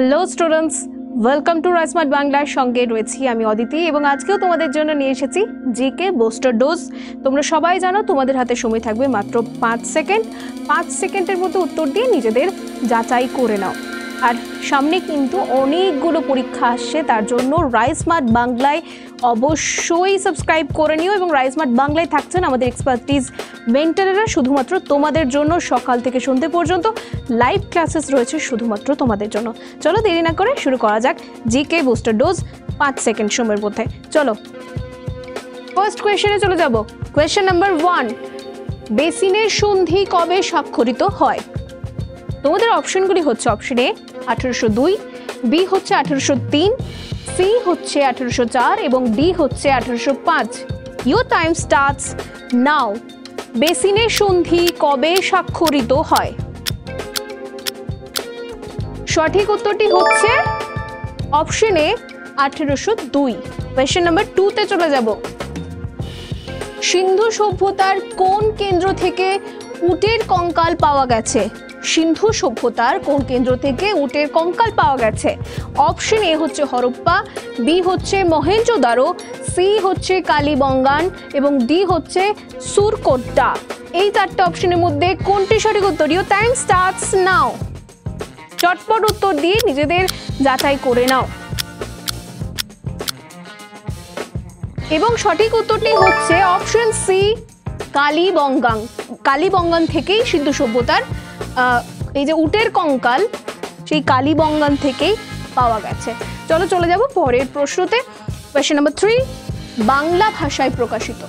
Hello students welcome to Rise Smart বাংলার সঙ্গে রয়েছি আমি অদিতি এবং আজকেও তোমাদের জন্য নিয়ে এসেছি জিকে বুস্টার ডোজ তোমরা সবাই জানো তোমাদের হাতে সময় থাকবে মাত্র পাঁচ সেকেন্ড। পাঁচ সেকেন্ডের মধ্যে উত্তর দিয়ে নিজেদের যাচাই করে নাও। আর সামনে কিন্তু অনেকগুলো পরীক্ষা আসছে, তার জন্য রাইসমার্ট বাংলায় অবশ্যই সাবস্ক্রাইব করে নিও এবং রাইসমার্ট বাংলায় থাকছেন আমাদের এক্সপার্টিস মেন্টারেরা শুধুমাত্র তোমাদের জন্য সকাল থেকে সন্ধ্যে পর্যন্ত লাইভ ক্লাসেস রয়েছে শুধুমাত্র তোমাদের জন্য। চলো দেরি না করে শুরু করা যাক জিকে বুস্টার ডোজ পাঁচ সেকেন্ড সময়ের মধ্যে। চলো। ফার্স্ট কোয়েশ্চেনে চলে যাব। কোয়েশ্চেন নাম্বার ওয়ান বেসিনের সন্ধি কবে স্বাক্ষরিত হয়? তোমাদের অপশনগুলি হচ্ছে অপশন এ আঠেরোশো দুই বি হচ্ছে আঠেরোশো তিন সি হচ্ছে আঠেরোশো চার এবং ডি হচ্ছে আঠেরোশো পাঁচ। ইউর টাইম স্টার্টস নাও বেসিনের সন্ধি কবে স্বাক্ষরিত হয়? সঠিক উত্তরটি হচ্ছে অপশন এ আঠেরোশো দুই। কোয়েশ্চেন নাম্বার টুতে চলে যাব। সিন্ধু সভ্যতার কোন কেন্দ্র থেকে উটের কঙ্কাল পাওয়া গেছে? সিন্ধু সভ্যতার কোন কেন্দ্র থেকে উটের কঙ্কাল পাওয়া গেছে? অপশন এ হচ্ছে হরপ্পা বি হচ্ছে মহেঞ্জোদারো সি হচ্ছে কালীবঙ্গান এবং ডি হচ্ছে সুরকোট্টা। এই চারটে অপশনের মধ্যে কোনটি সঠিক উত্তর? ইউ টাইম স্টার্টস নাও চটপট উত্তর দিয়ে নিজেদের যাচাই করে নাও। এবং সঠিক উত্তরটি হচ্ছে অপশন সি কালীবঙ্গাং কালীবঙ্গান থেকেই সিন্ধু সভ্যতার এই যে উটের কঙ্কাল, সেই কালীবঙ্গান থেকেই পাওয়া গেছে। চলো চলে যাব পরের প্রশ্নতে। কোয়েশ্চেন নাম্বার থ্রি বাংলা ভাষায় প্রকাশিত।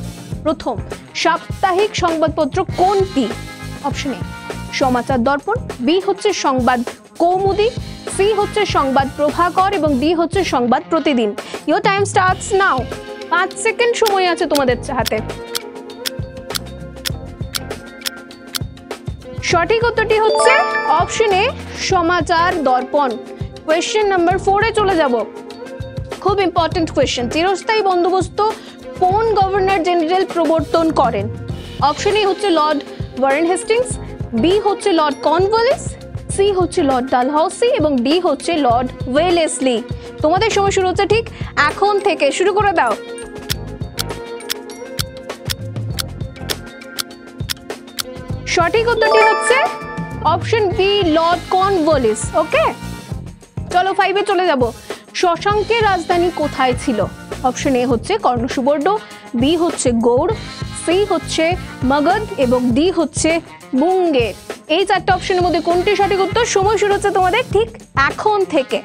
প্রথম, সাপ্তাহিক সংবাদপত্র কোনটি? Option A Samachar Darpan. B হচ্ছে সংবাদ কৌমুদি। সি হচ্ছে সংবাদ প্রভাকর এবং ডি হচ্ছে সংবাদ প্রতিদিন। ইউর টাইম স্টার্টস নাও পাঁচ সেকেন্ড সময় আছে তোমাদের হাতে। সঠিক উত্তরটি হচ্ছে option A, Samachar Darpan. Question number ফোরে চলে যাব। খুব ইম্পর্টেন্ট কোয়েশ্চেন চিরস্থায়ী বন্দোবস্ত কোন গভর্নর জেনারেল প্রবর্তন করেন? অপশন এ হচ্ছে লর্ড ওয়ারেন হেস্টিংস বি হচ্ছে লর্ড কর্নওয়ালিস সি হচ্ছে লর্ড ডালহাউসি এবং ডি হচ্ছে লর্ড ওয়েলেসলি তোমাদের সময় শুরু হচ্ছে ঠিক এখন থেকে। শুরু করে দাও। সঠিক উত্তরটি হচ্ছে? Option B Lord Cornwallis okay চলো ফাইভে চলে যাব। শশাঙ্কের রাজধানী কোথায় ছিল? অপশন এ হচ্ছে কর্ণসুবর্ণ বি হচ্ছে গৌড় সি হচ্ছে মগধ এবং ডি হচ্ছে মুঙ্গের এই চারটে অপশনের মধ্যে কোনটি সঠিক উত্তর? সময় শুরু হচ্ছে তোমাদের ঠিক এখন থেকে।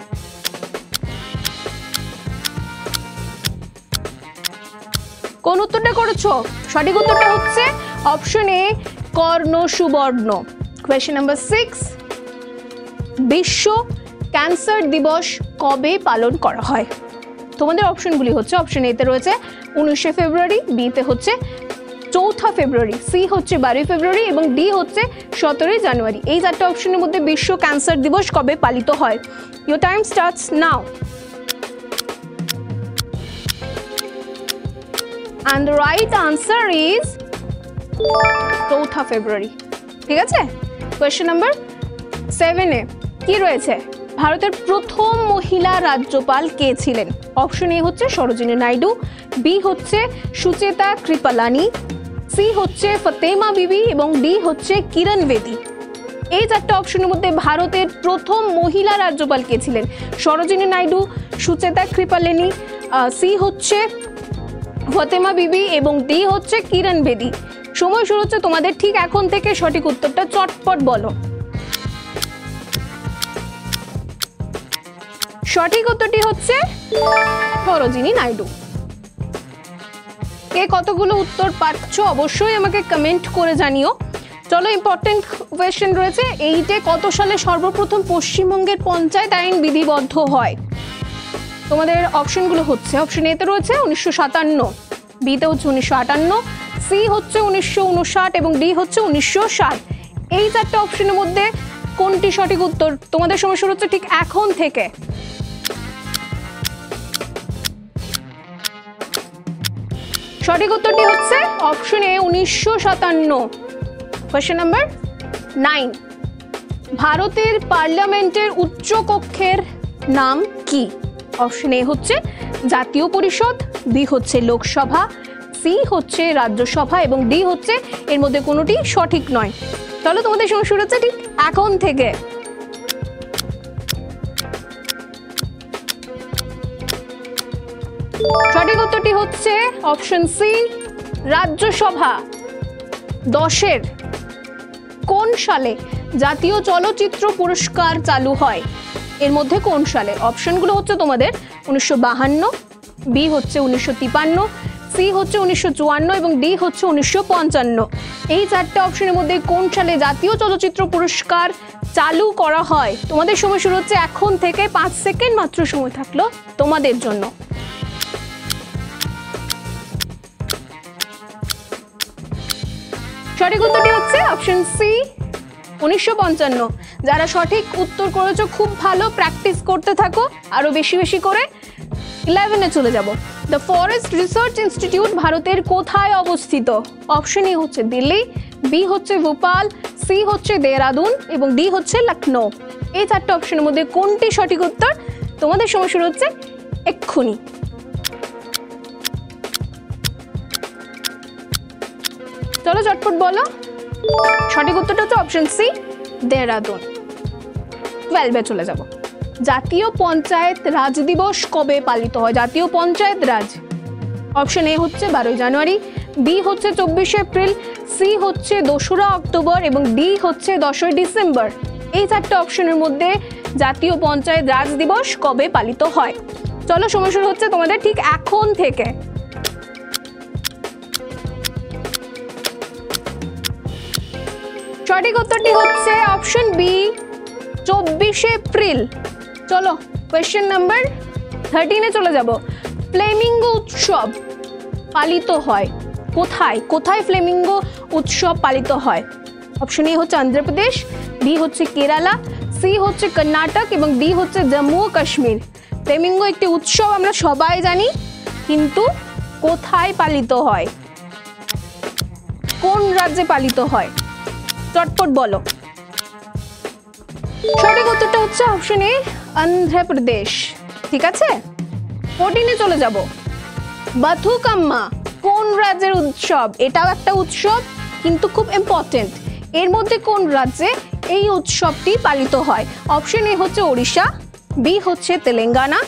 কোন উত্তরটা করেছ? সঠিক উত্তরটা হচ্ছে option A Karnasubarna question number six বিশ্ব ক্যান্সার দিবস কবে পালন করা হয়? তোমাদের অপশনগুলি হচ্ছে অপশন এতে রয়েছে উনিশে ফেব্রুয়ারি বিতে হচ্ছে চৌঠা ফেব্রুয়ারি সি হচ্ছে বারোই ফেব্রুয়ারি এবং ডি হচ্ছে সতেরোই জানুয়ারি। এই চারটা অপশনের মধ্যে বিশ্ব ক্যান্সার দিবস কবে পালিত হয়? Your time starts now the right answer is চৌঠা ফেব্রুয়ারি। ঠিক আছে? কোয়েশ্চেন নাম্বার সেভেনে কি রয়েছে? ভারতের প্রথম মহিলা রাজ্যপাল কে ছিলেন? অপশন এ হচ্ছে সরোজিনী নাইডু বি হচ্ছে সুচেতা কৃপালানি সি হচ্ছে ফতেমা বিবি এবং ডি হচ্ছে কিরণ বেদি। এই চারটে অপশনের মধ্যে ভারতের প্রথম মহিলা রাজ্যপাল কে ছিলেন? সরোজিনী নাইডু, সুচেতা কৃপালেনি সি হচ্ছে ফতেমা বিবি এবং ডি হচ্ছে কিরণ বেদি। সময় শুরু হচ্ছে, তোমাদের ঠিক এখন থেকে সঠিক উত্তরটা চটপট বলো। সঠিক উত্তরটি হচ্ছে সরোজিনী নাইডু। কে কতগুলো উত্তর পাচ্ছ অবশ্যই আমাকে কমেন্ট করে জানিও। চলো ইম্পর্টেন্ট কোয়েশ্চেন রয়েছে, এইটে কত সালে সর্বপ্রথম পশ্চিমবঙ্গের পঞ্চায়েত আইন বিধিবদ্ধ হয়? তোমাদের অপশনগুলো হচ্ছে অপশন এতে রয়েছে উনিশশো সাতান্ন বিতে হচ্ছে উনিশশো আটান্ন সি হচ্ছে উনিশশো উনষাট এবং ডি হচ্ছে উনিশশো ষাট। এই চারটে অপশনের মধ্যে কোনটি সঠিক উত্তর? তোমাদের সময় শুরু হচ্ছে ঠিক এখন থেকে। সঠিক উত্তরটি হচ্ছে অপশন এ উনিশশো সাতান্ন। কোয়েশ্চেন নাম্বার নাইন ভারতের পার্লামেন্টের উচ্চ কক্ষের নাম কি? অপশন এ হচ্ছে জাতীয় পরিষদ বি হচ্ছে লোকসভা সি হচ্ছে রাজ্যসভা এবং ডি হচ্ছে এর মধ্যে কোনোটি সঠিক নয়। তাহলে তোমাদের সময় শুরু হচ্ছে ঠিক এখন থেকে। সঠিক উত্তরটি হচ্ছে অপশন সি, রাজ্যসভা। দশের কোন সালে জাতীয় চলচ্চিত্র পুরস্কার চালু হয়? এর মধ্যে কোন সালে? অপশনগুলো হচ্ছে তোমাদের উনিশশো বাহান্ন, বি হচ্ছে উনিশশো তিপান্ন সি হচ্ছে উনিশশো চুয়ান্ন এবং ডি হচ্ছে উনিশশো পঞ্চান্ন। এই চারটে অপশনের মধ্যে কোন সালে জাতীয় চলচ্চিত্র পুরস্কার চালু করা হয়? তোমাদের সময় শুরু হচ্ছে এখন থেকে পাঁচ সেকেন্ড মাত্র সময় থাকল তোমাদের জন্য। সঠিক উত্তরটি হচ্ছে অপশন সি উনিশশো পঞ্চান্ন। যারা সঠিক উত্তর করেছ, খুব ভালো প্র্যাকটিস করতে থাকো। আরও বেশি বেশি করে ইলেভেনে চলে যাব। দ্য ফরেস্ট রিসার্চ ইনস্টিটিউট ভারতের কোথায় অবস্থিত? অপশন এ হচ্ছে দিল্লি বি হচ্ছে ভোপাল সি হচ্ছে দেহরাদুন এবং ডি হচ্ছে লখনৌ। এই চারটে অপশনের মধ্যে কোনটি সঠিক উত্তর? তোমাদের সময় শুরু হচ্ছে এক্ষুনি। চলো চটপট বলো। সঠিক উত্তরটা হচ্ছে অপশন সি দেহরাদুন। টুয়েলভে চলে যাব। জাতীয় পঞ্চায়েত রাজ দিবস কবে পালিত হয়? জাতীয় পঞ্চায়েত রাজ। অপশন এ হচ্ছে বারোই জানুয়ারি, বি হচ্ছে চব্বিশে এপ্রিল, সি হচ্ছে দোসরা অক্টোবর এবং ডি হচ্ছে দশই ডিসেম্বর। এই চারটে অপশনের মধ্যে জাতীয় পঞ্চায়েত রাজ দিবস কবে পালিত হয়? চলো সময় শুরু হচ্ছে তোমাদের ঠিক এখন থেকে। সঠিক উত্তরটি হচ্ছে অপশন বি, চব্বিশে এপ্রিল। চলো কোয়েশ্চেন নাম্বার থার্টিনে চলে যাব। ফ্লেমিঙ্গো উৎসব পালিত হয় কোথায়? কোথায় ফ্লেমিঙ্গো উৎসব পালিত হয়? অপশন এ হচ্ছে অন্ধ্রপ্রদেশ বি হচ্ছে কেরালা সি হচ্ছে কর্ণাটক এবং ডি হচ্ছে জম্মু ও কাশ্মীর। ফ্লেমিঙ্গো একটি উৎসব, আমরা সবাই জানি, কিন্তু কোথায় পালিত হয়? কোন রাজ্যে পালিত হয়? চটপট বলো। সঠিক উত্তরটা হচ্ছে অপশন এ অন্ধ্রপ্রদেশ ঠিক আছে? ফোরটিনে চলে যাব। বাথুকাম্মা, কোন রাজ্যের উৎসব? এটাও একটা উৎসব, কিন্তু খুব ইম্পর্টেন্ট এর মধ্যে কোন রাজ্যে এই উৎসবটি পালিত হয়? অপশন এ হচ্ছে ওড়িশা বি হচ্ছে তেলেঙ্গানা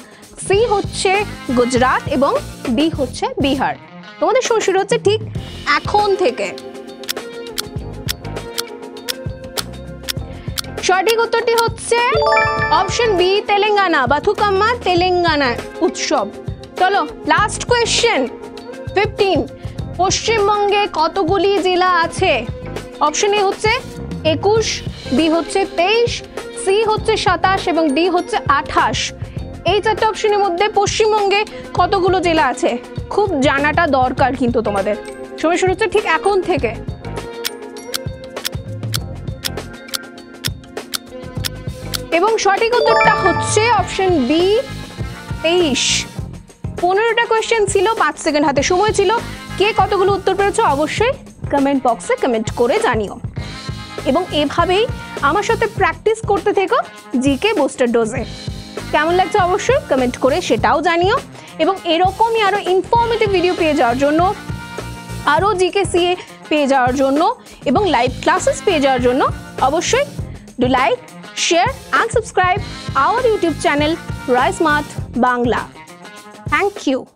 সি হচ্ছে গুজরাট এবং ডি হচ্ছে বিহার। তোমাদের শ্বশুর হচ্ছে ঠিক এখন থেকে। সঠিক উত্তরটি হচ্ছে অপশন বি, তেলেঙ্গানা। বাথুকাম্মা, তেলেঙ্গানা উৎসব। চলো লাস্ট কোয়েশ্চেন ফিফটিন পশ্চিমবঙ্গে কতগুলি জেলা আছে? অপশন এ হচ্ছে একুশ বি হচ্ছে তেইশ সি হচ্ছে সাতাশ এবং ডি হচ্ছে আঠাশ। এই চারটে অপশনের মধ্যে পশ্চিমবঙ্গে কতগুলো জেলা আছে? খুব জানাটা দরকার কিন্তু তোমাদের। সময় শুরু হচ্ছে ঠিক এখন থেকে। এবং সঠিক উত্তরটা হচ্ছে অপশন বি তেইশ। পনেরোটা কোয়েশ্চেন ছিল, পাঁচ সেকেন্ড হাতে সময় ছিল। কে কতগুলো উত্তর পেরেছ অবশ্যই কমেন্ট বক্সে কমেন্ট করে জানিও। এবং এভাবেই আমার সাথে প্র্যাকটিস করতে থেকো জিকে বুস্টার ডোজে কেমন লাগছে অবশ্যই কমেন্ট করে সেটাও জানিও। এবং এরকমই আরও ইনফর্মেটিভ ভিডিও পেয়ে যাওয়ার জন্য আরও জিকে সিএ পেয়ে যাওয়ার জন্য এবং লাইভ ক্লাসেস পেয়ে যাওয়ার জন্য অবশ্যই do like share and subscribe our YouTube channel Rise RiseMath Bangla. Thank you.